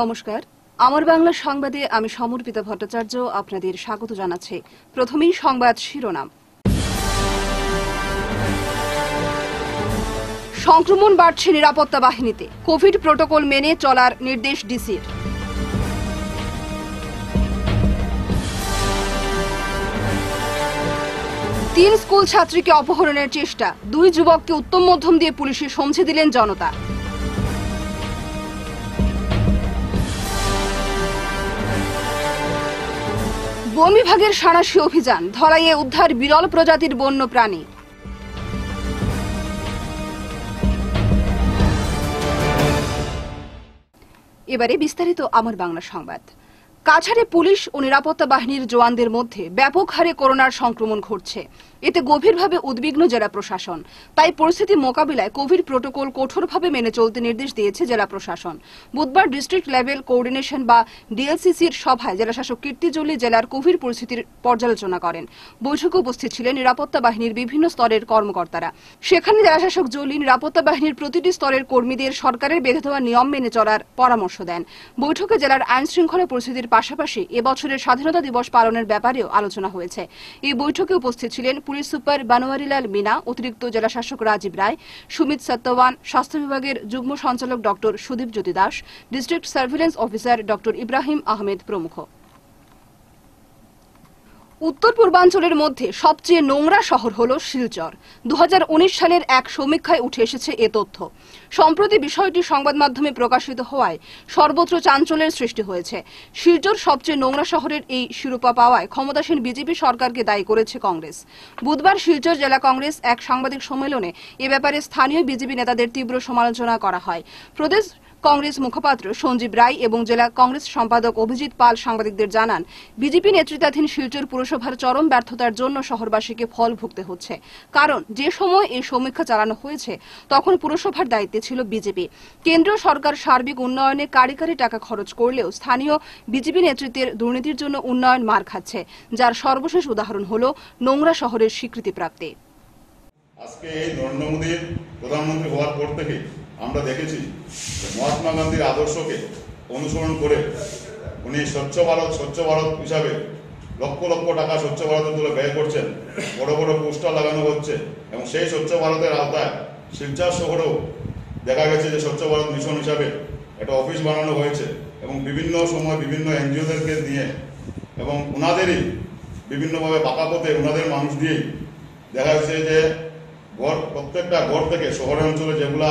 নমস্কার। আমার বাংলা সংবাদে আমি সমর্পিতা ভট্টাচার্য আপনাদের স্বাগত জানাচ্ছি। প্রথমেই সংবাদ শিরোনাম। সংক্রমণ বাড়ছে নিরাপত্তা বাহিনীতে। কোভিড প্রোটোকল মেনে চলার নির্দেশ ডিসির। তিন স্কুল ছাত্রীকে অপহরণের চেষ্টা। দুই যুবককে উত্তম মধ্যম দিয়ে পুলিশে সমঝে দিলেন জনতা। বন বিভাগের সাঁড়াশি অভিযান ধলাইয়ে উদ্ধার বিরল প্রজাতির বন্য প্রাণী এবারে বিস্তারিত আমার বাংলা সংবাদ। কাছাড়ে পুলিশ ও নিরাপত্তা বাহিনীর জওয়ানদের মধ্যে ব্যাপক হারে করোনার সংক্রমণ ঘটছে। এতে গভীরভাবে উদ্বিগ্ন জেলা প্রশাসন। তাই পরিস্থিতি মোকাবিলায় কোভিড প্রোটোকল কঠোরভাবে মেনে চলতে নির্দেশ দিয়েছে জেলা প্রশাসন। বুধবার ডিস্ট্রিক্ট লেভেল কোঅর্ডিনেশন বা ডিএলসিসির সভায় জেলাশাসক কীর্তিজলি জেলার কোভিড পরিস্থিতির পর্যালোচনা করেন। বৈঠকে উপস্থিত ছিলেন নিরাপত্তা বাহিনীর বিভিন্ন স্তরের কর্মকর্তারা। সেখানে জেলাশাসক জলি নিরাপত্তা বাহিনীর প্রতিটি স্তরের কর্মীদের সরকারের বেঁধে দেওয়া নিয়ম মেনে চলার পরামর্শ দেন। বৈঠকে জেলার আইন শৃঙ্খলা পরিস্থিতির পাশাপাশি এবছরের স্বাধীনতা দিবস পালনের ব্যাপারেও আলোচনা হয়েছে। এই বৈঠকে উপস্থিত ছিলেন পুলিশ সুপার বানোয়ারিলাল মিনা, অতিরিক্ত জেলাশাসক রাজীব রায়, সুমিত সত্যবান স্বাস্থ্য বিভাগের যুগ্ম সঞ্চালক doctor Sudip Jyoti Das, district surveillance officer doctor Ibrahim Ahmed প্রমুখ। উত্তর পূর্বাঞ্চলের মধ্যে সবচেয়ে নোংরা শহর হল শিলচর। দুহাজার উনিশ সালের এক সমীক্ষায় উঠে এসেছে এ তথ্য। সম্প্রতি বিষয়টি সংবাদ মাধ্যমে প্রকাশিত হওয়ায় সর্বত্র চাঞ্চল্যের সৃষ্টি হয়েছে। শিলচর সবচেয়ে নোংরা শহরের এই শিরোপা পাওয়ায় ক্ষমতাসীন বিজেপি সরকারকে দায়ী করেছে কংগ্রেস। বুধবার শিলচর জেলা কংগ্রেস এক সাংবাদিক সম্মেলনে এ ব্যাপারে স্থানীয় বিজেপি নেতাদের তীব্র সমালোচনা করা হয়। প্রদেশ কংগ্রেস মুখপাত্র সঞ্জীব রায় এবং জেলা কংগ্রেস সম্পাদক অভিজিৎ পাল সাংবাদিকদের জানান, বিজেপি নেতৃত্বাধীন শিলচর পুরসভার চরম ব্যর্থতার জন্য শহরবাসীকে ফল ভুগতে হচ্ছে। কারণ, যে সময় এই সমীক্ষা চালানো হয়েছে, তখন পুরসভার দায়িত্বে ছিল বিজেপি। কেন্দ্রীয় সরকার সার্বিক উন্নয়নে কারি কারি টাকা খরচ করলেও স্থানীয় বিজেপি নেতৃত্বের দুর্নীতির জন্য উন্নয়ন মার খাচ্ছে, যার সর্বশেষ উদাহরণ হল নোংরা শহরের স্বীকৃতিপ্রাপ্তি। আজকে এই নরেন্দ্র মোদীর প্রধানমন্ত্রী হওয়ার পর থেকে আমরা দেখেছি মহাত্মা গান্ধীর আদর্শকে অনুসরণ করে উনি স্বচ্ছ ভারত স্বচ্ছ ভারত হিসাবে লক্ষ লক্ষ টাকা স্বচ্ছ ভারতের তুলে ব্যয় করছেন। বড় বড় পোস্টার লাগানো হচ্ছে এবং সেই স্বচ্ছ ভারতের আওতায় শিলচর শহরেও দেখা গেছে যে স্বচ্ছ ভারত মিশন হিসাবে একটা অফিস বানানো হয়েছে এবং বিভিন্ন সময় বিভিন্ন এনজিওদেরকে নিয়ে এবং ওনাদেরই বিভিন্নভাবে বাঁকা পথে ওনাদের মানুষ দিয়েই দেখা যাচ্ছে যে ঘর প্রত্যেকটা ঘর থেকে শহরাঞ্চলে যেগুলা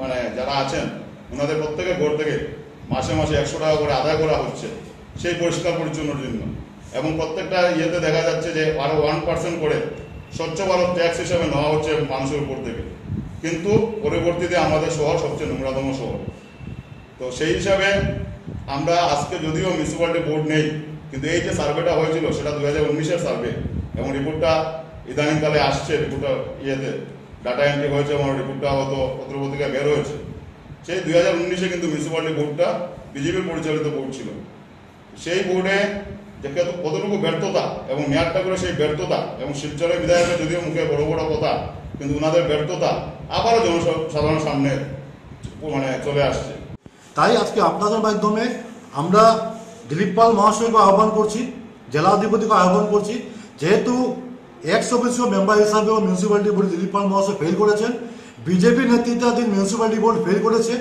মানে যারা আছেন, ওনাদের প্রত্যেকের ঘর থেকে মাসে মাসে একশো টাকা করে আদায় করা হচ্ছে সেই পরিষ্কার পরিচ্ছন্নর জন্য। এবং প্রত্যেকটা ইয়েতে দেখা যাচ্ছে যে আরও ওয়ান পার্সেন্ট করে স্বচ্ছ ভারত ট্যাক্স হিসাবে নেওয়া হচ্ছে মানুষের উপর থেকে। কিন্তু পরবর্তীতে আমাদের শহর সবচেয়ে নোংরাতম শহর। তো সেই হিসাবে আমরা আজকে যদিও মিউনিসিপ্যালিটি বোর্ড নেই, কিন্তু এই যে সার্ভেটা হয়েছিল, সেটা দু হাজার উনিশের সার্ভে এবং রিপোর্টটা ইদানিংকালে আসছে রিপোর্টটা, ইয়েতে ডাটা এন্ট্রি হয়েছে এবং রিপোর্টটা হয়তো পত্রপত্রিকায় বের হয়েছে। সেই দুই হাজার উনিশে কিন্তু মিউনিসিপ্যালিটি বোর্ডটা বিজেপি পরিচালিত বোর্ড ছিল। সেই বোর্ডে যে কত- কতটুকু ব্যর্থতা এবং মেয়ার ঠাকুরের সেই ব্যর্থতা এবং শিলচরের বিধায়কের যদিও মুখে বড় বড় কথা, কিন্তু ওনাদের ব্যর্থতা আবারও জনসাধারণের সামনে মানে চলে আসছে। তাই আজকে আপনাদের মাধ্যমে আমরা দিলীপ পাল মহাশয়কে আহ্বান করছি জেলা অধিপতিকে আহ্বান করছি, যেহেতু এক্স অফিসিও মেম্বার হিসাবেও মিউনিসিপ্যালিটি বোর্ড দিলীপ পাল মহাশয় ফেল করেছেন। বিজেপি নেতৃত্বাধীন মিউনিসিপ্যালিটি বোর্ড ফেল করেছে।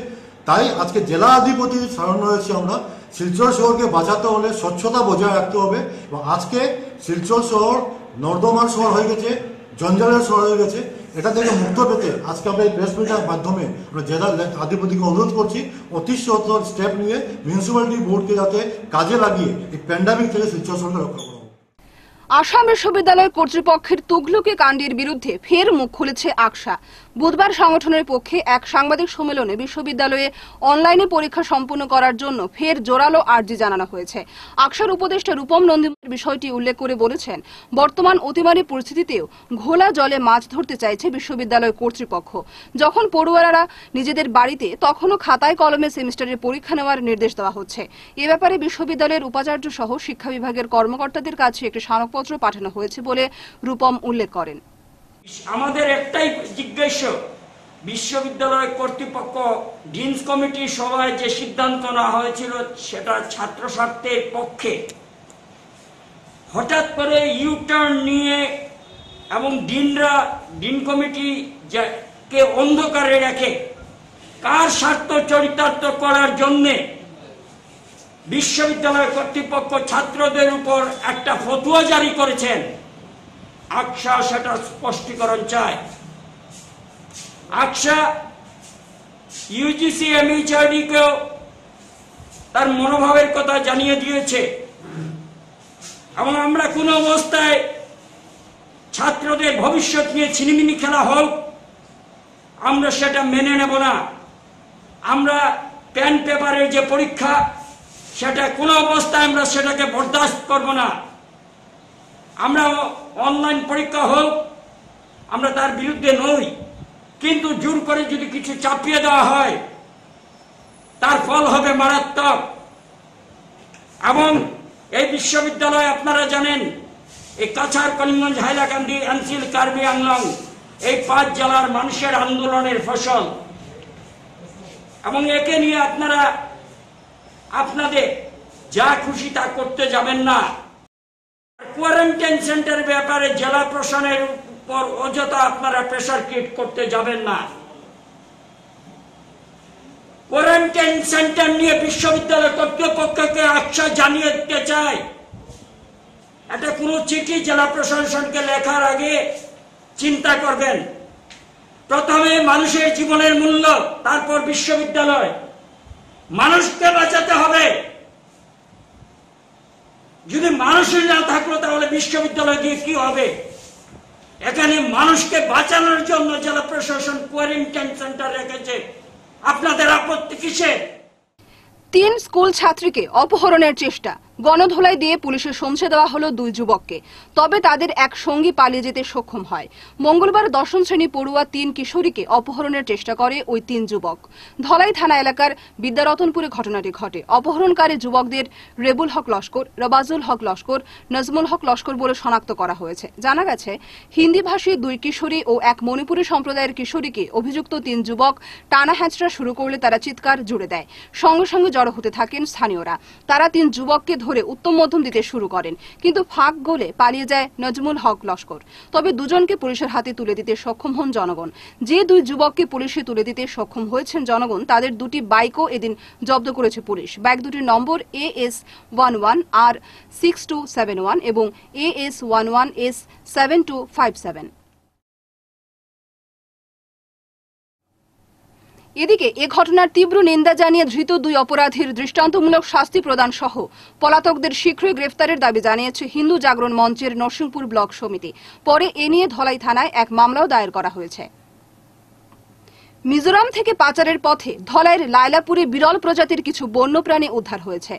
তাই আজকে জেলা অধিপতি স্মরণ রয়েছে আমরা। শিলচর শহরকে বাঁচাতে হলে স্বচ্ছতা বজায় রাখতে হবে এবং আজকে শিলচর শহর নর্দমার শহর হয়ে গেছে, জঞ্জালের শহর হয়ে গেছে। এটা থেকে মুক্ত পেতে আজকে আমরা এই প্রেস মিটের মাধ্যমে আমরা জেলা আধিপতিকে অনুরোধ করছি, অতি সত্তর স্টেপ নিয়ে মিউনিসিপ্যালিটি বোর্ডকে যাতে কাজে লাগিয়ে এই প্যান্ডামিক থেকে শিলচর শহরকে রক্ষা করা। আসাম বিশ্ববিদ্যালয় কর্তৃপক্ষের তুগলুকি কাণ্ডের বিরুদ্ধে ফের মুখ খুলেছে আকসা। বুধবার সংগঠনের পক্ষে এক সাংবাদিক সম্মেলনে বিশ্ববিদ্যালয়ে অনলাইনে পরীক্ষা সম্পন্ন করার জন্য ফের জোরালো আর্জি জানানো হয়েছে। আকসার উপদেষ্টা রূপম নন্দীমের বিষয়টি উল্লেখ করে বলেছেন, বর্তমান অতিমারী পরিস্থিতিতেও ঘোলা জলে মাছ ধরতে চাইছে বিশ্ববিদ্যালয় কর্তৃপক্ষ। যখন পড়ুয়ারা নিজেদের বাড়িতে তখনও খাতায় কলমে সেমিস্টারের পরীক্ষা নেওয়ার নির্দেশ দেওয়া হচ্ছে। এ ব্যাপারে বিশ্ববিদ্যালয়ের উপাচার্য সহ শিক্ষা বিভাগের কর্মকর্তাদের কাছে একটি স্মারকপত্র পাঠানো হয়েছে বলে রূপম উল্লেখ করেন। আমাদের একটাই জিজ্ঞাসা বিশ্ববিদ্যালয় কর্তৃপক্ষ ডিনস কমিটির সভায় যে সিদ্ধান্ত নেওয়া হয়েছিল সেটা ছাত্র স্বার্থের পক্ষে। হঠাৎ করে ইউ টার্ন নিয়ে এবং ডিনরা, ডিন কমিটি কে অন্ধকারে রেখে, কার স্বার্থ চরিতার্থ করার জন্যে বিশ্ববিদ্যালয় কর্তৃপক্ষ ছাত্রদের উপর একটা ফতুয়া জারি করেছেন। আকশা সেটা স্পষ্টীকরণ চায়। আকশা ইউজিসি এমইচআরডিকেও তার মনোভাবের কথা জানিয়ে দিয়েছে। এবং আমরা কোনো অবস্থায় ছাত্রদের ভবিষ্যৎ নিয়ে ছিনিমিনি খেলা হোক, আমরা সেটা মেনে নেব না। আমরা পেন পেপারের যে পরীক্ষা সেটা কোনো অবস্থায় আমরা সেটাকে বরদাস্ত করব না। আমরা অনলাইন পরীক্ষা হোক, আমরা তার বিরুদ্ধে নই। কিন্তু জোর করে যদি কিছু চাপিয়ে দেওয়া হয়, তার ফল হবে মারাত্মক। এবং এই বিশ্ববিদ্যালয় আপনারা জানেন, এই কাছাড় করিমগঞ্জ হাইলাকান্দি এনসিল কার্বি আংলং, এই পাঁচ জেলার মানুষের আন্দোলনের ফসল। এবং একে নিয়ে আপনারা আপনাদের যা খুশি তা করতে যাবেন না। কোয়ারেন্টাইন সেন্টার ব্যাপারে জেলা প্রশাসনের উপর অযথা আপনারা প্রেশার ক্রিয়েট করতে যাবেন না। কোয়ারেন্টাইন সেন্টার নিয়ে বিশ্ববিদ্যালয় কর্তৃপক্ষকে আশ্বাস জানিয়ে দিতে চাই। এটা কোনো চিঠি জেলা প্রশাসনকে লেখার আগে চিন্তা করবেন। প্রথমে মানুষের জীবনের মূল্য, তারপর বিশ্ববিদ্যালয়। মানুষকে বাঁচাতে হবে। যদি মানুষই না থাকল, তাহলে বিশ্ববিদ্যালয় দিয়ে কি হবে? এখানে মানুষকে বাঁচানোর জন্য জেলা প্রশাসন কোয়ারেন্টাইন সেন্টার রেখেছে। আপনাদের আপত্তি কিসের? তিন স্কুল ছাত্রীকে অপহরণের চেষ্টা। গণধোলাই দিয়ে পুলিশের সমঝে দেওয়া হলো দুই যুবককে। তবে তাদের এক সঙ্গী পালিয়ে যেতে সক্ষম হয়। মঙ্গলবার দশম শ্রেণি পড়ুয়া তিন কিশোরীকে অপহরণের চেষ্টা করে ওই তিন যুবক। ধলাই থানা এলাকার বিদ্যারতনপুরে ঘটনাটি ঘটে। অপহরণকারী যুবকদের রেবুল হক লস্কর, রবাজুল হক লস্কর, নজমুল হক লস্কর বলে শনাক্ত করা হয়েছে। জানা গেছে হিন্দিভাষী দুই কিশোরী ও এক মণিপুরী সম্প্রদায়ের কিশোরীকে অভিযুক্ত তিন যুবক টানা হ্যাঁচড়া শুরু করলে তারা চিৎকার জুড়ে দেয়। সঙ্গে সঙ্গে জড়ো হতে থাকেন স্থানীয়রা। তারা তিন যুবককে ধরে উত্তম মধ্যম দিতে শুরু করেন। কিন্তু ফাঁক গলে পালিয়ে যায় নজমুল হক লস্কর। তবে দুজনকে পুলিশের হাতে তুলে দিতে সক্ষম হন জনগণ। যে দুই যুবককে পুলিশে তুলে দিতে সক্ষম হয়েছেন জনগণ, তাদের দুটি বাইকও এদিন জব্দ করেছে পুলিশ। বাইক দুটির number A S one one R six two seven one এবং A S one one S seven two five seven এদিকে, এ ঘটনার তীব্র নিন্দা জানিয়ে ধৃত দুই অপরাধীর দৃষ্টান্তমূলক শাস্তি প্রদান সহ পলাতকদের শীঘ্রই গ্রেফতারের দাবি জানিয়েছে হিন্দু জাগরণ মঞ্চের নরসিংপুর ব্লক সমিতি। পরে এ নিয়ে ধলাই থানায় এক মামলাও দায়ের করা হয়েছে। মিজোরাম থেকে পাচারের পথে ধলাইয়ের লায়লাপুরে বিরল প্রজাতির কিছু বন্যপ্রাণী উদ্ধার হয়েছে।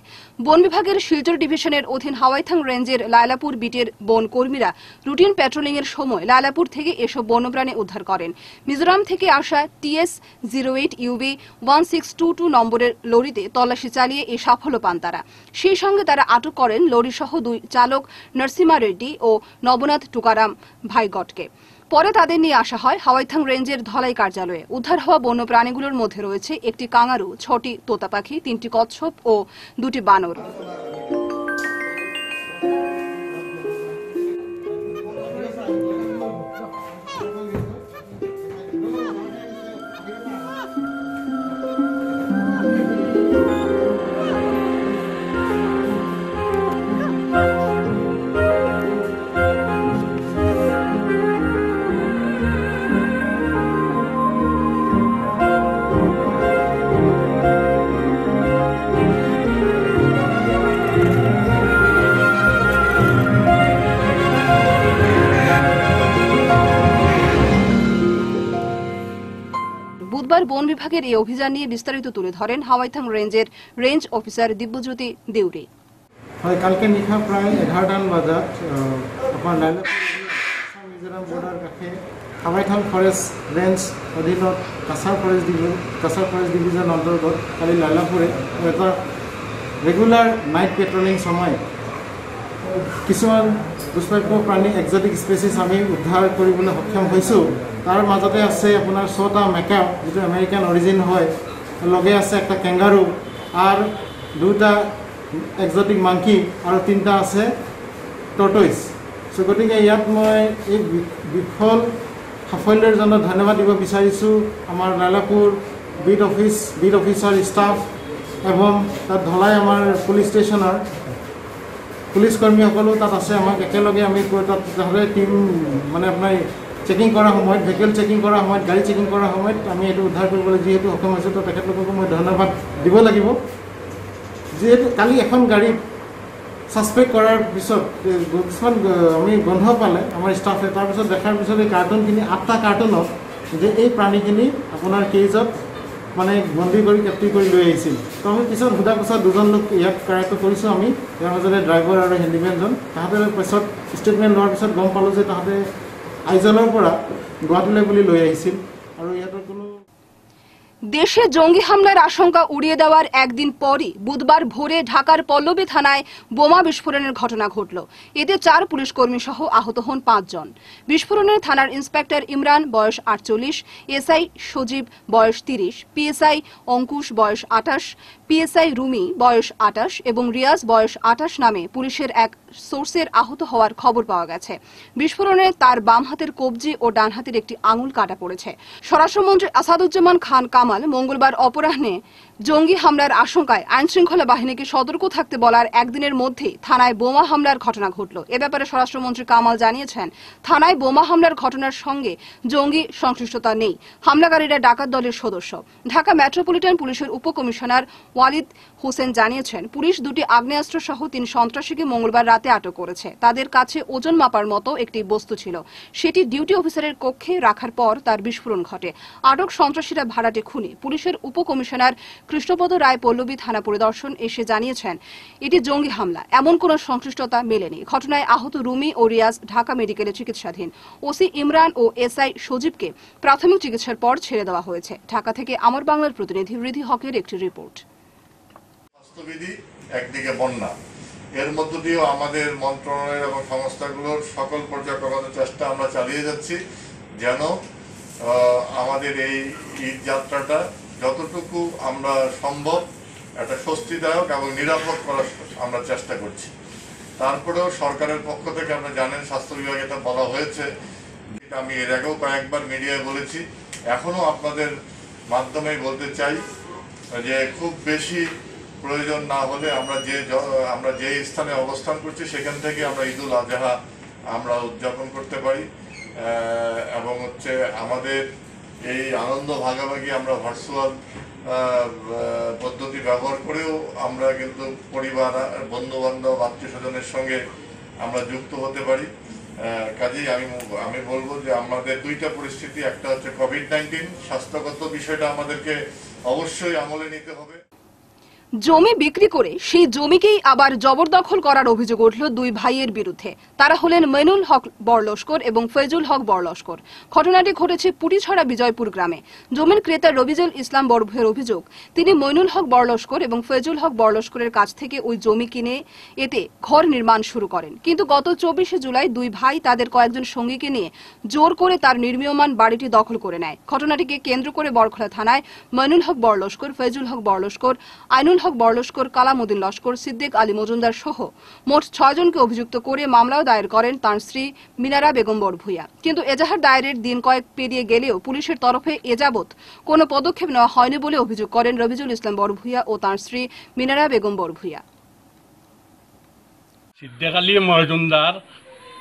বন বিভাগের শিলচর ডিভিশনের অধীন হাওয়াইথাং রেঞ্জের লায়লাপুর বিটের বন কর্মীরা রুটিন প্যাট্রোলিং এর সময় লায়লাপুর থেকে এসব বন্যপ্রাণী উদ্ধার করেন। মিজোরাম থেকে আসা TS zero eight UB one six two two নম্বরের লরিতে তল্লাশি চালিয়ে এই সাফল্য পান তারা। সেই সঙ্গে তারা আটক করেন লরিসহ দুই চালক নরসিমা রেড্ডি ও নবনাথ টুকারাম ভাইগটকে। পরে তাদের নিয়ে আসা হয় হাওয়াইথাং রেঞ্জের ধলাই কার্যালয়ে। উদ্ধার হওয়া বন্য প্রাণীগুলোর মধ্যে রয়েছে একটি কাঙারু, ছটি তোতাপাখি তিনটি কচ্ছপ ও দুটি বানর। বন বিভাগের এই অভিযান নিয়ে বিস্তারিত তুলে ধরেন হাওয়াইথাং রেঞ্জের রেঞ্জ অফিসার দিব্যজ্যোতি দেউরি হয়, কালকে নিশা প্ৰায় এঘাৰটামান বজাত আপোনাৰ আসাম মিজোৰাম বৰ্ডাৰ কাষে কামাখ্যান ফৰেষ্ট ৰেঞ্জ অধীনত Cachar forest division Cachar forest division অন্তৰ্গত কালি লাইলাপুৰে এটা ৰেগুলাৰ নাইট পেট্ৰলিং সময়। কিছুমান দুষ্প্ৰাপ্য প্ৰাণী এক্সটিক স্পেচিছ আমি উদ্ধাৰ কৰিবলৈ সক্ষম হৈছোঁ। তাৰ মাজতে আছে আপোনাৰ ছটা মেকা যিটো আমেৰিকান অৰিজিন হয়। লগে আছে একটা কেংগাৰু আৰু দুটা এক্সটিক মাংকি আৰু তিনিটা আছে টৰ্টইছ চ' গতিকে ইয়াত মই এই বিফল সাফল্যৰ জন্য ধন্যবাদ দিব বিচাৰিছোঁ আমাৰ Lailapur beat office beat officer staff এবং তাত ধলাই আমাৰ পুলিচ ষ্টেচনৰ পুলিচ কৰ্মীসকলো তাত আছে আমাক একেলগে আমি তাত তাহাঁতে টীম মানে আপোনাৰ চেকিং কৰাৰ সময়ত ভেহিকেল চেকিং কৰাৰ সময়ত গাড়ী চেকিং কৰাৰ সময়ত আমি এইটো উদ্ধাৰ কৰিবলৈ যিহেতু সক্ষম হৈছোঁ তো তেখেতলোককো মই ধন্যবাদ দিব লাগিব। যিহেতু কালি এখন গাড়ী ছাছপেক্ট কৰাৰ পিছত কিছুমান আমি গোন্ধ পালে আমাৰ ষ্টাফে তাৰপিছত দেখাৰ পিছত এই কাৰ্টুনখিনি আঠটা কাৰ্টুনত যে এই প্ৰাণীখিনি আপোনাৰ কেজত মানে বন্দী কৰি কেপ্টি কৰি লৈ আহিছিল। তো আমি পিছত সোধা পিছত দুজন লোক ইয়াত কাৰেক্ট কৰিছোঁ আমি। ইয়াৰ মাজতে ড্ৰাইভাৰ আৰু হেণ্ডিমেনজন তাহাঁতে পিছত ষ্টেটমেণ্ট লোৱাৰ পিছত গম পালোঁ যে তাহাঁতে আইজলৰ পৰা গুৱাহাটীলৈ বুলি লৈ আহিছিল। আৰু কোনো দেশে জঙ্গি হামলার আশঙ্কা উড়িয়ে দেওয়ার একদিন পরই বুধবার ভোরে ঢাকার পল্লবী থানায় বোমা বিস্ফোরণের ঘটনা ঘটল। এতে চার পুলিশ কর্মী সহ আহত হন পাঁচজন। বিস্ফোরণে থানার ইন্সপেক্টর ইমরান, বয়স আটচল্লিশ, এসআই সজীব, বয়স তিরিশ, পিএসআই অঙ্কুশ, বয়স আটাশ পিএসআই রুমি, বয়স আটাশ এবং রিয়াজ, বয়স আটাশ নামে পুলিশের এক সোর্সের আহত হওয়ার খবর পাওয়া গেছে। বিস্ফোরণে তার বাম হাতের কবজি ও ডান হাতের একটি আঙুল কাটা পড়েছে। স্বরাষ্ট্রমন্ত্রী আসাদুজ্জামান খান কামাল মঙ্গলবার অপরাহ্নে জঙ্গি হামলার আশঙ্কায় আইনশৃঙ্খলা বাহিনীকে সতর্ক থাকতে বলার একদিনের মধ্যেই থানায় বোমা হামলার ঘটনা ঘটল। এ ব্যাপারে স্বরাষ্ট্রমন্ত্রী কামাল জানিয়েছেন, থানায় বোমা হামলার ঘটনার সঙ্গে জঙ্গি সংশ্লিষ্টতা নেই। হামলাকারীরা ডাকাত দলের সদস্য। ঢাকা মেট্রোপলিটন পুলিশের উপকমিশনার ওয়ালিদ হোসেন জানিয়েছেন, পুলিশ দুটি আগ্নেয়াস্ত্র সহ তিন সন্ত্রাসীকে মঙ্গলবার রাতে আটক করেছে। তাদের কাছে ওজন মাপার মতো একটি বস্তু ছিল। সেটি ডিউটি অফিসারের কক্ষে রাখার পর তার বিস্ফোরণ ঘটে। আটক সন্ত্রাসীরা ভাড়াটে খুনি। পুলিশের উপকমিশনার কৃষ্ণপদ রায় পল্লবী থানা পরিদর্শন এসে জানিয়েছেন, এটি জঙ্গি হামলা। এমন কোনো সংশ্লিষ্টতা মেলেনি। ঘটনায় আহত রুমি ও রিয়াজ ঢাকা মেডিকেলে চিকিৎসাধীন। ওসি ইমরান ও এসআই সজীবকে প্রাথমিক চিকিৎসার পর ছেড়ে দেওয়া হয়েছে। ঢাকা থেকে আমার বাংলার প্রতিনিধি রিধি হকের একটি রিপোর্ট। একদিকে বন্যা। এর মধ্য দিয়েও আমাদের মন্ত্রণালয় এবং সংস্থাগুলোর সকল পর্যায়ক্রমিত চেষ্টা আমরা চালিয়ে যাচ্ছি। যেন আমাদের এই ঈদ যাত্রাটা যতটুকু আমরা সম্ভব একটা স্বস্তিদায়ক এবং নিরাপদ করার আমরা চেষ্টা করছি। তারপরেও সরকারের পক্ষ থেকে আমরা জানেন, স্বাস্থ্য বিভাগে এটা বলা হয়েছে। আমি এর আগেও কয়েকবার মিডিয়ায় বলেছি। এখনও আপনাদের মাধ্যমে বলতে চাই যে খুব বেশি প্রয়োজন না হলে আমরা যে আমরা যে স্থানে অবস্থান করছি, সেখান থেকে আমরা ঈদুল আজহা আমরা উদযাপন করতে পারি। এবং হচ্ছে আমাদের এই আনন্দ ভাগাভাগি আমরা ভার্চুয়াল পদ্ধতি ব্যবহার করেও আমরা কিন্তু পরিবার বন্ধু বান্ধব আত্মীয় স্বজনের সঙ্গে আমরা যুক্ত হতে পারি। কাজেই আমি আমি বলব যে আমাদের দুইটা পরিস্থিতি, একটা হচ্ছে কোভিড নাইন্টিন স্বাস্থ্যগত বিষয়টা আমাদেরকে অবশ্যই আমলে নিতে হবে। জমি বিক্রি করে সেই জমিকেই আবার জবরদখল করার অভিযোগ উঠল দুই ভাইয়ের বিরুদ্ধে। তারা হলেন মেনুল হক বরলস্কর এবং ফৈজুল হক বরলস্কর। ঘটনাটি ঘটেছে পুটিছড়া বিজয়পুর গ্রামে। জমির ক্রেতা রবিজুল ইসলাম বরভুয়ের অভিযোগ, তিনি মইনুল হক বরলস্কর এবং ফৈজুল হক বরলস্করের কাছ থেকে ওই জমি কিনে এতে ঘর নির্মাণ শুরু করেন। কিন্তু গত চব্বিশে জুলাই দুই ভাই তাদের কয়েকজন সঙ্গীকে নিয়ে জোর করে তার নির্মীয়মান বাড়িটি দখল করে নেয়। ঘটনাটিকে কেন্দ্র করে বরখলা থানায় মইনুল হক বরলস্কর, ফৈজুল হক বরলস্কর, আইনুল হক বরলস্কর কালামুদ্দিন লস্কর, সিদ্দিক আলী মজুমদার সহ মোট ছয়জনকে অভিযুক্ত করে মামলাও দায়ের করেন তাঁর স্ত্রী মিনারা বেগম বরভুইয়া। কিন্তু এজাহার দায়েরের দিন কয়েক পেরিয়ে গেলেও পুলিশের তরফে এযাবৎ কোনো পদক্ষেপ নেওয়া হয়নি বলে অভিযোগ করেন রবিজুল ইসলাম বরভুইয়া ও তাঁর স্ত্রী মিনারা বেগম বরভুইয়া। সিদ্দিক আলী মজুমদার,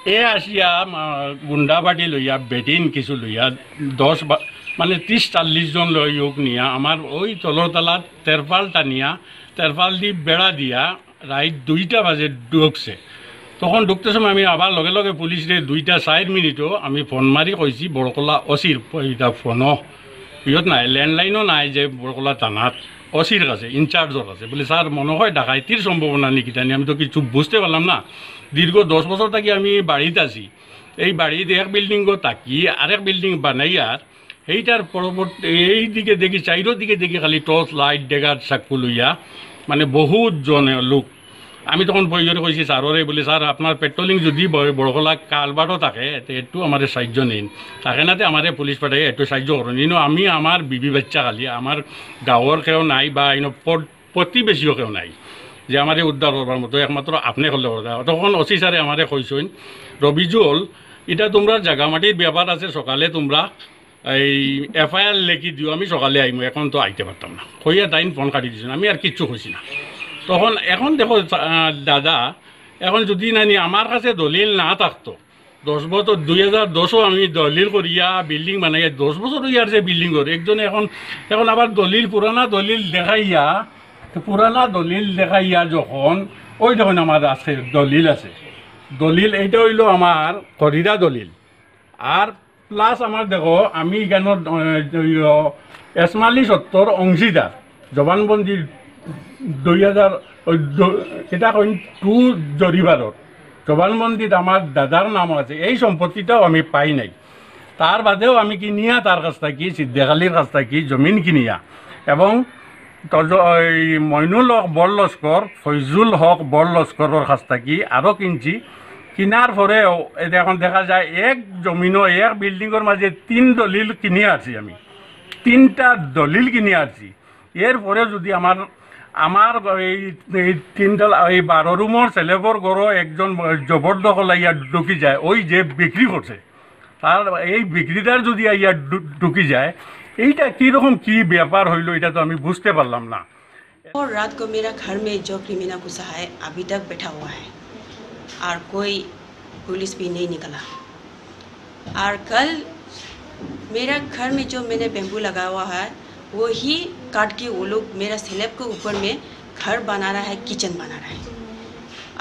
এ আসিয়া মা- গুণ্ডা লইয়া, বেটিন কিছু লইয়া দশ মানে ত্ৰিছ চল্লিছজন লোক নিয়া আমার ওই তলর তলাত তেরপাল টানিয়া তেরপাল দি বেড়া দিয়া রাইট দুইটা বাজে ঢুকছে তখন ঢুকতে সময় আমি আবার লগে লগে পুলিশে দুইটা চার মিনিটও আমি ফোন মারি কইছি বৰকলা অচিৰ এটা ফোনো। ইহঁত নাই, লেণ্ডলাইনো নাই যে বৰকলা থানাত। অচির কাছে ইনচার্জর কাছে বলে স্যার মনে হয় ডাকাইতির সম্ভাবনা নাকি? জানি আমি তো কিছু বুঝতে পারলাম না। দীর্ঘ দশ বছর থাকি আমি বাড়িতে আছি। এই বাড়িতে এক বিল্ডিংও তাকি আরেক বিল্ডিং বানাইয়ার সেইটার পরবর্তী এই দিকে দেখি চাইরো দিকে দেখি খালি টর্চ লাইট ডেগার চাকুলুইয়া মানে বহুত জনে লোক। আমি তখন প্রয়োজনে কইছি ছাৰৰে বুলি ছাৰ আপোনাৰ পেট্ৰলিং যদি বড়কলা কালবাৰও থাকে এইটো আমাৰ সাহায্য নিন। থাকে নাতে আমাদেৰ পুলিচ পাঠাই এইটো সাহায্য কৰোঁ। কিন্তু আমি আমাৰ বিবি বাচ্চা খালি আমাৰ গাঁৱৰ কেও নাই বা ইন প্ৰতিবেশীও কেও নাই যে আমাদেৰ উদ্ধাৰ কৰবাৰ মতো। একমাত্ৰ আপনি কৰলে তখন অচি ছাৰে আমাৰে কৈছোঁ ৰবিজু হ'ল এতিয়া তোমাৰ জাগা মাটিৰ ব্যাপাৰ আছে সকালে তোমৰা এই এফআইআর লেখি দিও, আমি সকালে আইমু এখন তো আইতে পারতাম না। কইয়া তাইন ফোন কাটি দিছেন আমি আর কিচ্ছু কইছি না। তখন এখন দেখো দাদা, এখন যদি নানি আমার কাছে দলিল না থাকতো দশ বছর দুই হাজার দশও আমি দলিল করিয়া বিল্ডিং বানাইয়া দশ বছর ইয়ার যে বিল্ডিং করি একজনে এখন এখন আবার দলিল পুরানা দলিল দেখাইয়া পুরানা দলিল দেখাইয়া যখন ওই যখন আমার আছে, দলিল আছে। দলিল এইটা হইল আমার খরিদা দলিল। আর প্লাস আমার দেখো, আমি এখানে এসমালি সত্তর অংশীদার জবানবন্দির দুই হাজার এটা কইন টু জরিবারত জবানবন্দিত আমার দাদার নাম আছে, এই সম্পত্তিটাও আমি পাই নাই। তার বাদেও আমি কিনিয়া তার কাছ থেকে সিদ্দেখালির কাছ থেকে জমিন কিনিয়া। এবং মইনুল হক বড় লস্কর ফৈজুল হক বড় লস্করের কাছ থেকে আরও কিনছি। কিনার পরেও এটা এখন দেখা যায় এক জমিনও এক বিল্ডিংয়ের মাঝে তিন দলিল কিনে আছি আমি তিনটা দলিল কিনে আছি এরপরে যদি আমার আমার এই এই তিনতলা এই বারো রুমর ছেলেবর গড় একজন জবরদখল ইয়া ঢুকি যায় ওই যে বিক্রি করছে তার এই বিক্রিটার যদি ইয়া ঢু- ঢুকি যায় এইটা কীরকম কি ব্যাপার হইলো এটা তো আমি বুঝতে পারলাম না और रात को मेरा घर में जो क्रिमिनल घुसा है अभी तक बैठा हुआ है और कोई पुलिस भी नहीं निकला। और कल मेरा घर में जो मैंने बेम्बू लगा हुआ है वो ही काट के वो लोग मेरा स्लेब के ऊपर में घर बना रहा है किचन बना रहा है।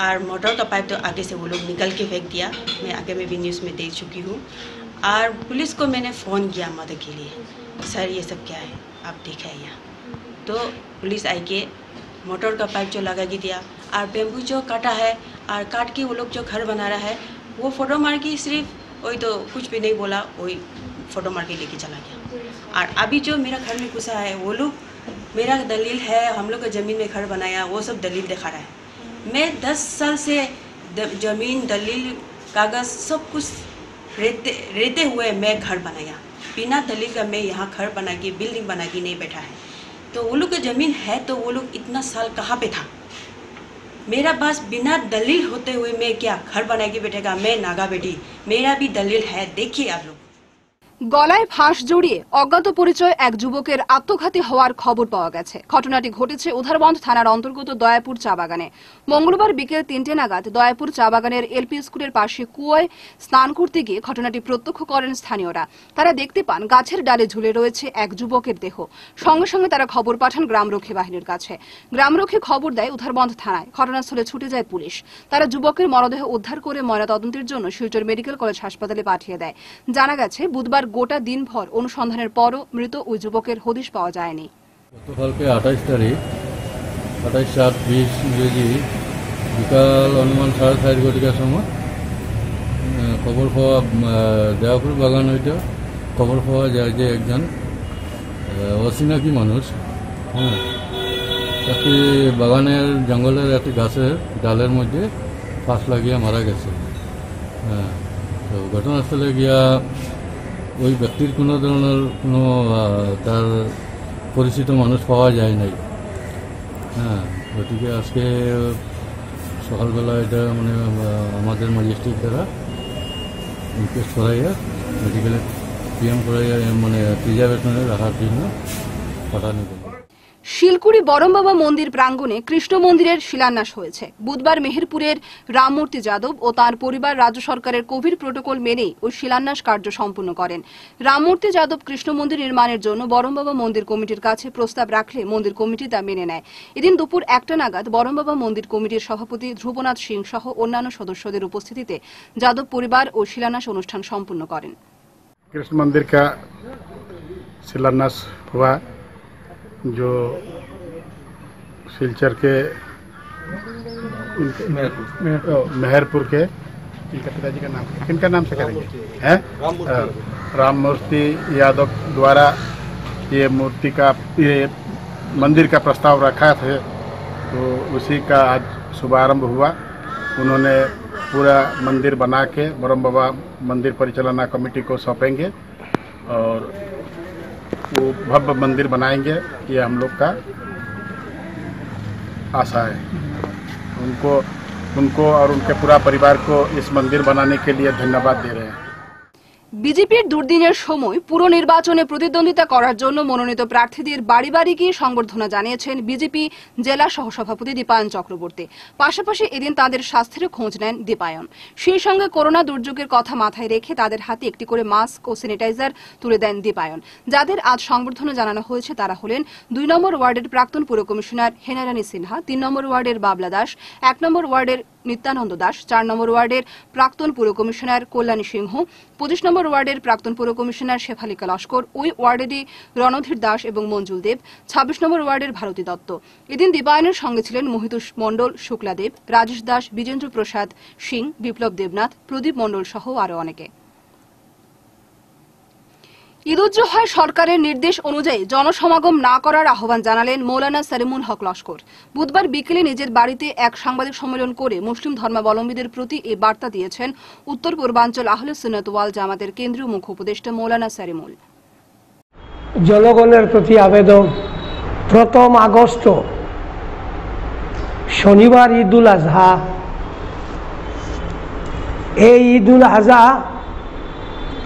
और मोटर का पाइप तो आगे से वो लोग निकल के फेंक दिया। मैं आगे में भी न्यूज़ में देख चुकी हूँ। और पुलिस को मैंने फ़ोन किया मदद के लिए। सर, ये सब क्या है? आप दिखाइए। तो पुलिस आई के मोटर का पाइप जो लगा के दिया। और बेम्बू जो काटा है और काट के वो लोग जो घर बना रहा है, वो फ़ोटो मार के सिर्फ़ वही तो कुछ भी नहीं बोला, वही फ़ोटो मार के लेके चला गया। और अभी जो मेरा घर में घुसा है, वो लोग, मेरा दलील है, हम लोग का ज़मीन में घर बनाया, वो सब दलील दिखा रहा है। मैं दस साल से ज़मीन, दलील, कागज़ सब कुछ रहते रहते हुए मैं घर बनाया। बिना दलील का मैं यहाँ घर बना के बिल्डिंग बना के नहीं बैठा है। तो वो लोग का ज़मीन है तो वो लोग इतना साल कहाँ पे था? मेरा पास बिना दलील होते हुए मैं क्या घर बना के? बैठेगा मैं नागा बेटी। मेरा भी दलील है। देखिए आप लोग। গলায় ফাঁস জড়িয়ে অজ্ঞাত পরিচয় এক যুবকের আত্মঘাতী হওয়ার খবর পাওয়া গেছে। ঘটনাটি ঘটেছে উধারবন্ধ থানার অন্তর্গত দয়াপুর চা বাগানে। মঙ্গলবার বিকেল তিনটে নাগাদ দয়াপুর চা বাগানের এলপি স্কুলের পাশে কুয়োয় স্নান করতে গিয়ে ঘটনাটি প্রত্যক্ষ করেন স্থানীয়রা। তারা দেখতে পান গাছের ডালে ঝুলে রয়েছে এক যুবকের দেহ। সঙ্গে সঙ্গে তারা খবর পাঠান গ্রামরক্ষী বাহিনীর কাছে। গ্রামরক্ষী খবর দেয় উধারবন্ধ থানায়। ঘটনাস্থলে ছুটে যায় পুলিশ। তারা যুবকের মরদেহ উদ্ধার করে ময়নাতদন্তের জন্য শিলচর মেডিকেল কলেজ হাসপাতালে পাঠিয়ে দেয়। জানা গেছে, বুধবার গোটা দিনভর অনুসন্ধানের পরও মৃত ওই যুবকের হদিশ পাওয়া যায়নি। গতকালকে আঠাইশ তারিখ, আঠাইশ সাত বিশ ইংরেজি বিকাল অনুমান সাড়ে চার ঘটিকার সময় খবর পাওয়া দেওয়াপুর বাগান হইতে খবর পাওয়া যায় যে একজন অচিনাকি মানুষ হ্যাঁ একটি বাগানের জঙ্গলের একটি গাছের ডালের মধ্যে ফাঁস লাগিয়ে মারা গেছে। হ্যাঁ তো ঘটনাস্থলে গিয়া ওই ব্যক্তির কোনো ধরনের কোনো তার পরিচিত মানুষ পাওয়া যায় নাই। হ্যাঁ গতিকে আজকে সকালবেলা এটা মানে আমাদের ম্যাজিস্ট্রেট দ্বারা ইনকোয়েস্ট করাইয়া মেডিকেলে পিএম করাইয়া মানে প্রিজার্ভেশনে রাখার জন্য পাঠানো শিলকুড়ি বরমবাবা মন্দির প্রাঙ্গণে কৃষ্ণ মন্দিরের শিলান্যাস হয়েছে। বুধবার মেহেরপুরের রামমূর্তি যাদব ও তার পরিবার রাজ্য সরকারের কোভিড প্রোটোকল মেনেই ওই শিলান্যাস কার্য সম্পন্ন করেন। রামমূর্তি যাদব কৃষ্ণ মন্দির নির্মাণের জন্য বরমবাবা মন্দির কমিটির কাছে প্রস্তাব রাখলে মন্দির কমিটি তা মেনে নেয়। এদিন দুপুর একটা নাগাদ বরমবাবা মন্দির কমিটির সভাপতি ধ্রুবনাথ সিং সহ অন্যান্য সদস্যদের উপস্থিতিতে যাদব পরিবার ও শিলান্যাস অনুষ্ঠান সম্পন্ন করেন। কৃষ্ণ মন্দির কা শিলান্যাস হওয়া जो सिलचर के मेहरपुर। मेहरपुर के इनका पिताजी का नाम किनका नाम से करेंगे? हैं। राम मूर्ति यादव द्वारा ये मूर्ति का ये मंदिर का प्रस्ताव रखा थे। तो उसी का आज शुभारंभ हुआ। उन्होंने पूरा मंदिर बना के ब्रह्म बाबा मंदिर परिचालना कमेटी को सौंपेंगे और वो भव्य मंदिर बनाएँगे, ये हम लोग का आशा है। उनको उनको और उनके पूरा परिवार को इस मंदिर बनाने के लिए धन्यवाद दे रहे हैं। বিজেপির দুর্দিনের সময় পুর নির্বাচনে প্রতিদ্বন্দ্বিতা করার জন্য মনোনীত প্রার্থীদের বাড়ি বাড়ি গিয়ে সংবর্ধনা জানিয়েছেন বিজেপি জেলা সহসভাপতি দীপায়ন চক্রবর্তী। পাশাপাশি এদিন তাদের স্বাস্থ্যের খোঁজ নেন দীপায়ন। সেই সঙ্গে করোনা দুর্যোগের কথা মাথায় রেখে তাদের হাতে একটি করে মাস্ক ও স্যানিটাইজার তুলে দেন দীপায়ন। যাদের আজ সংবর্ধনা জানানো হয়েছে তারা হলেন দুই নম্বর ওয়ার্ডের প্রাক্তন পুর কমিশনার হেনারানী সিনহা, তিন নম্বর ওয়ার্ডের বাবলা দাস, এক নম্বর ওয়ার্ডের নিত্যানন্দ দাস, চার নম্বর ওয়ার্ডের প্রাক্তন পুর কমিশনার কল্যাণী সিংহ, পঁচিশ নম্বর ওয়ার্ডের প্রাক্তন পুর কমিশনার শেফালিকা লস্কর, ওই ওয়ার্ডেরই রণধীর দাস এবং মঞ্জুল দেব, ছাব্বিশ নম্বর ওয়ার্ডের ভারতী দত্ত। এদিন দীপায়নের সঙ্গে ছিলেন মহিতুষ মণ্ডল শুক্লাদেব রাজেশ দাস, বিজেন্দ্র প্রসাদ সিং, বিপ্লব দেবনাথ, প্রদীপ মণ্ডল সহ আরও অনেকে। ঈদুজ্জোহায় সরকারের নির্দেশ অনুযায়ী জনসমাগম না করার আহ্বান জানালেন মৌলানা সারিমুল হক লস্কর। বুধবার বিকেলে নিজের বাড়িতে এক সাংবাদিক সম্মেলন করে মুসলিম ধর্মাবলম্বীদের প্রতি এই বার্তা দিয়েছেন উত্তর পূর্বাঞ্চল আহলে সুন্নত ওয়াল জামাতের কেন্দ্রীয় মুখ্য উপদেষ্টা মৌলানা সারিমুল জনগণের প্রতি আবেদন। প্রথম আগস্ট, শনিবার ঈদুল আজহা। এই ঈদুল আজহা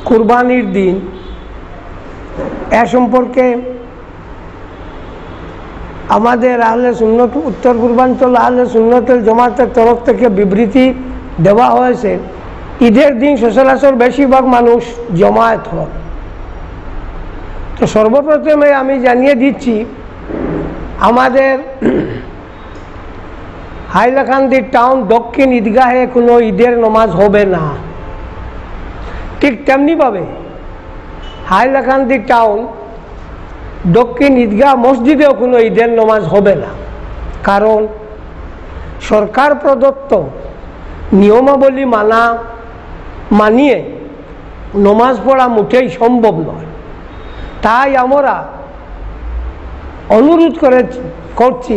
কুরবানির দিন। এ সম্পর্কে আমাদের আহলে সুন্নত, উত্তর পূর্বাঞ্চল আহলে সুন্নতের জমাতের তরফ থেকে বিবৃতি দেওয়া হয়েছে। ঈদের দিন সচরাচর বেশিরভাগ মানুষ জমায়েত হন। তো সর্বপ্রথমে আমি জানিয়ে দিচ্ছি, আমাদের হাইলাকান্দি টাউন দক্ষিণ ঈদগাহে কোনো ঈদের নমাজ হবে না। ঠিক তেমনিভাবে হাইলাকান্দি টাউন, দক্ষিণ ঈদগাহ মসজিদেও কোনো ঈদের নমাজ হবে না। কারণ সরকার প্রদত্ত নিয়মাবলী মানা, মানিয়ে নমাজ পড়া মোটেই সম্ভব নয়। তাই আমরা অনুরোধ করে করছি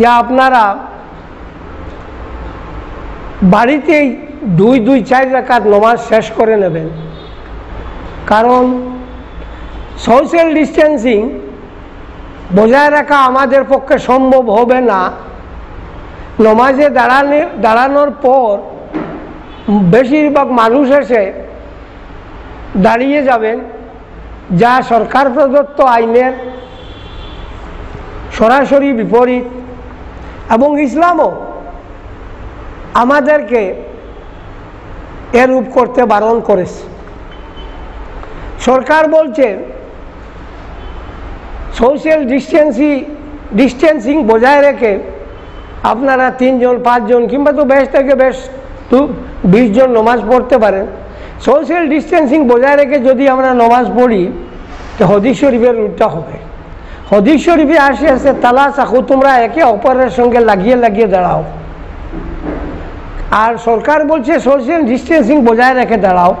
যে আপনারা বাড়িতেই দুই দুই চার রাকাত নমাজ শেষ করে নেবেন। কারণ সোশ্যাল ডিস্টেন্সিং বজায় রাখা আমাদের পক্ষে সম্ভব হবে না। নমাজে দাঁড়ানে দাঁড়ানোর পর বেশিরভাগ মানুষ এসে দাঁড়িয়ে যাবেন, যা সরকার প্রদত্ত আইনের সরাসরি বিপরীত। এবং ইসলামও আমাদেরকে এরূপ করতে বারণ করেছে। সরকার বলছে সোশ্যাল ডিস্টেন্সি ডিস্টেন্সিং বজায় রেখে আপনারা তিনজন, পাঁচজন কিংবা তো বেশ থেকে বেশ দু, বিশ জন নমাজ পড়তে পারেন। সোশ্যাল ডিস্টেন্সিং বজায় রেখে যদি আমরা নমাজ পড়ি, তো হদিস শরীফের রুটটা হবে। হদিস শরীফে আসে আসে তালা চাকু তোমরা একে অপরের সঙ্গে লাগিয়ে লাগিয়ে দাঁড়াও। আর সরকার বলছে সোশ্যাল ডিস্টেন্সিং বজায় রেখে দাঁড়াও।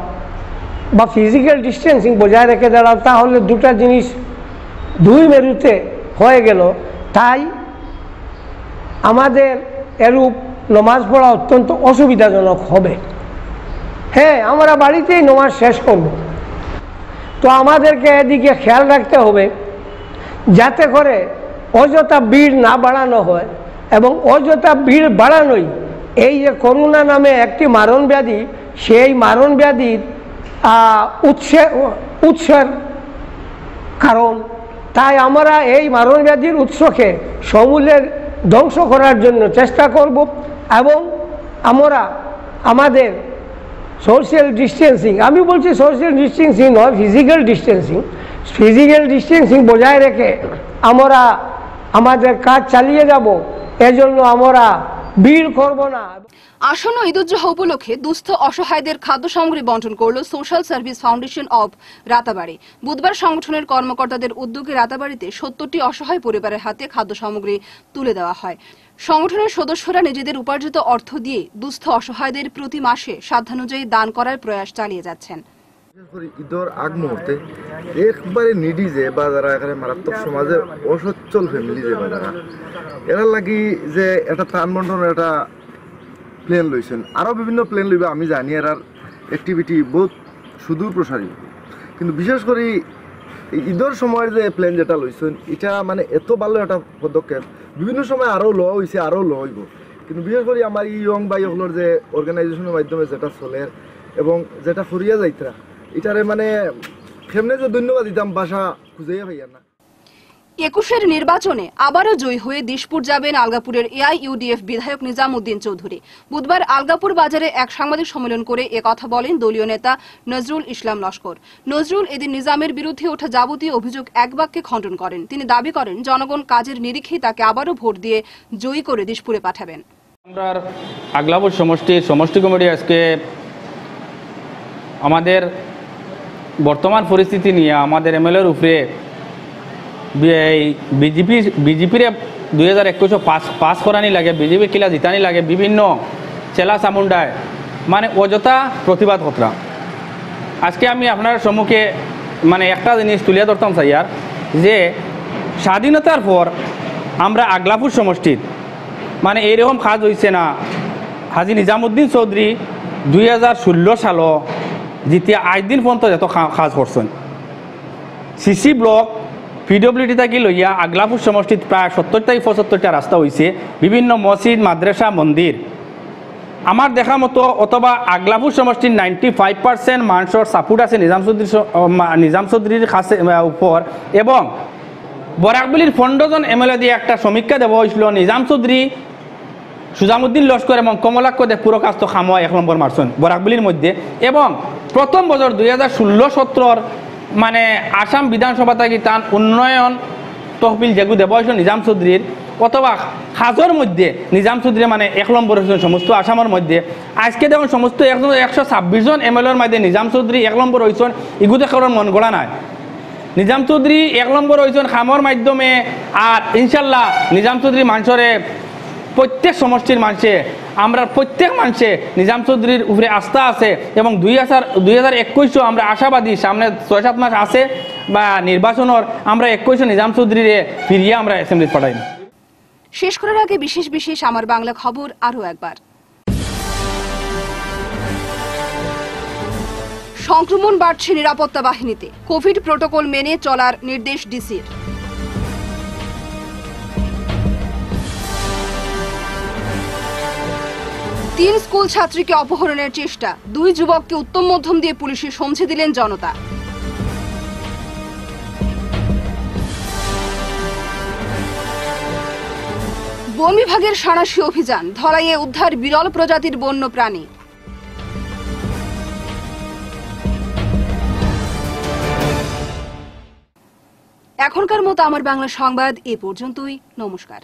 বা ফিজিক্যাল ডিস্টেন্সিং বজায় রেখে দাঁড়াও তাহলে দুটা জিনিস দুই মেরুতে হয়ে গেল। তাই আমাদের এরূপ নমাজ পড়া অত্যন্ত অসুবিধাজনক হবে। হ্যাঁ আমরা বাড়িতেই নমাজ শেষ করব। তো আমাদেরকে এদিকে খেয়াল রাখতে হবে, যাতে করে অযথা ভিড় না বাড়ানো হয় এবং অযথা ভিড় বাড়ানোই এই যে করোনা নামে একটি মারণ ব্যাধি সেই মারণ ব্যাধির উৎসে, উৎসের কারণ। তাই আমরা এই মারণ ব্যাধির উৎসকে সমূলের ধ্বংস করার জন্য চেষ্টা করব এবং আমরা আমাদের সোশ্যাল ডিস্টেন্সিং আমি বলছি সোশ্যাল ডিস্টেন্সিং নয় ফিজিক্যাল ডিস্টেন্সিং ফিজিক্যাল ডিস্টেন্সিং বজায় রেখে আমরা আমাদের কাজ চালিয়ে যাব। এজন্য আমরা ভিড় করব না। আসন্ন ঈদুজ্জোহা উপলক্ষে দুস্থ অসহায়দের খাদ্য সামগ্রী বন্টন করল social service foundation of Ratabari. বুধবার সংগঠনের কর্মকর্তাদের উদ্যোগে রাতাবাড়িতে সত্তরটি অসহায় পরিবারের হাতে খাদ্য সামগ্রী তুলে দেওয়া হয়। সংগঠনের সদস্যরা নিজেদের উপার্জিত অর্থ দিয়ে দুস্থ অসহায়দের প্রতি মাসে সাধ্যানুযায়ী দান করার প্রয়াস চালিয়ে যাচ্ছেন। ঈদের আগ মুহূর্তে একবারে নিডি যে বা যারা এখানে মারাত্মক সমাজে অসচ্ছল ফ্যামিলি যে বা যারা, এরা লাগি যে এটা ত্রাণ বন্টনের একটা প্লেন লইছেন। আরও বিভিন্ন প্লেন লইবে, আমি জানি এরার অ্যাক্টিভিটি বহুত সুদূর প্রসারী। কিন্তু বিশেষ করে ঈদের সময়ের যে প্লেন যেটা লইছেন, এটা মানে এত ভালো একটা পদক্ষেপ। বিভিন্ন সময় আরও লওয়া হয়েছে আরও ল হইব। কিন্তু বিশেষ করে আমার ইয়ং বাইগুলোর যে অর্গানাইজেশনের মাধ্যমে যেটা চলে, এবং যেটা ফুরিয়া যাইতরা, এটারে মানে কেমনে যে ধন্যবাদ দিতাম, বাসা খুঁজেই পাইয়ার না। একুশের নির্বাচনে আবারও জয়ী হয়ে দিশপুর যাবেন আলগাপুরের এআইইউডিএফ বিধায়ক নিজামুদ্দিন চৌধুরী। বুধবার আলগাপুর বাজারে এক সাংবাদিক সম্মেলন করে কথা বলেন দলীয় নেতা নজরুল ইসলাম লস্কর। নজরুল এদিন নিজামের বিরুদ্ধে ওঠা যাবতীয় অভিযোগ এক বাক্যে খণ্ডন করেন। তিনি দাবি করেন, জনগণ কাজের নিরিখেই তাকে আবারও ভোট দিয়ে জয়ী করে দিশপুরে পাঠাবেন। আমরা আগলাপুর সমষ্টি সমষ্টি কমিটি আজকে আমাদের বর্তমান পরিস্থিতি নিয়ে আমাদের এমএলএর উপরে বিজেপি বিজেপির দুই হাজার একুশে পাস পাস করানি লাগে, বিজেপি কিলা জিতানি লাগে, বিভিন্ন চেলা চামুন্ডায় মানে অযথা প্রতিবাদ করা আজকে আমি আপনার সম্মুখে মানে একটা জিনিস তুলিয়া ধরতাম স্যার যে স্বাধীনতার পর আমরা আগলাপুর সমষ্টির মানে এইরকম কাজ হয়েছে না, হাজি নিজামুদ্দিন চৌধুরী দুই হাজার ষোলো সালও যেতিয়া আজ দিন পর্যন্ত যত কাজ করছেন সিসি ব্লক পিডব্লিউডি থাকি লইয়া আগলাপুর সমষ্টিত প্রায় সত্তর থেকে পঁচাত্তরটা রাস্তা হয়েছে বিভিন্ন মসজিদ মাদ্রাসা মন্দির আমার দেখা মতো অথবা আগলাপুর সমষ্টির নাইনটি ফাইভ পার্সেন্ট মানুষের সাপোর্ট আছে নিজাম চৌধুরী নিজাম চৌধুরীর কাছে উপর এবং বরাকবলির ফন্ডজন এমএলএ দিয়ে একটা সমীক্ষা দেওয়া হয়েছিল নিজাম চৌধুরী সুজামুদ্দিন লস্কর এবং কমলাক্ষ দেব পুরো কাজ তো খামো এক নম্বর মারছেন বরাকবলির মধ্যে। এবং প্রথম বছর দুই হাজার ষোলো সতেরোর মানে আসাম বিধানসভা থাকি তার উন্নয়ন তহবিল যেগু দেওয়া হয়েছিল নিজাম চৌধুরীর অথবা হাজর মধ্যে, নিজাম চৌধুরী মানে এক নম্বর হয়েছেন সমস্ত আসামের মধ্যে। আজকে দেখুন সমস্ত একজন একশো ছাব্বিশ জন এমএলএর মধ্যে নিজাম চৌধুরী এক নম্বর হয়েছেন ইগুতে কারোর মন গড়া নাই। নিজাম চৌধুরী এক নম্বর হয়েছেন খামর মাধ্যমে আর ইনশাল্লাহ নিজাম চৌধুরী মানুষরে প্রত্যেক সমষ্টির মানুষে, আমরা প্রত্যেক মানুষে নিজাম চৌধুরীর উপরে আস্থা আছে এবং দুই হাজার দুই হাজার একুশও আমরা আশাবাদী, সামনে ছয়, সাত মাস আছে বা নির্বাচনের আমরা একুশও নিজাম চৌধুরীরে ফিরিয়ে আমরা অ্যাসেম্বলি পাঠাই শেষ করার আগে বিশেষ বিশেষ আমার বাংলা খবর আরও একবার। সংক্রমণ বাড়ছে নিরাপত্তা বাহিনীতে। কোভিড প্রোটোকল মেনে চলার নির্দেশ ডিসির। তিন স্কুল ছাত্রীকে অপহরণের চেষ্টা। দুই যুবককে উত্তম মধ্যম দিয়ে পুলিশে সমঝে দিলেন জনতা। বন বিভাগের সাঁড়াশি অভিযান ধরাইয়ে উদ্ধার বিরল প্রজাতির বন্য প্রাণী। এখনকার মতো আমার বাংলা সংবাদ, এ পর্যন্তই। নমস্কার।